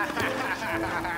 ha ha ha ha